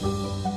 you